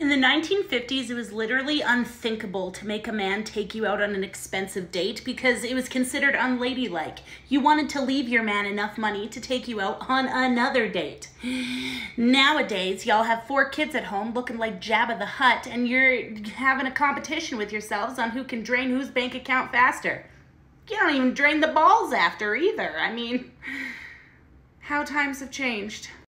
In the 1950s, it was literally unthinkable to make a man take you out on an expensive date because it was considered unladylike. You wanted to leave your man enough money to take you out on another date. Nowadays, y'all have four kids at home looking like Jabba the Hutt, and you're having a competition with yourselves on who can drain whose bank account faster. You don't even drain the balls after either. I mean, how times have changed.